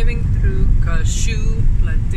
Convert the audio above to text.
driving through Kashu plateau.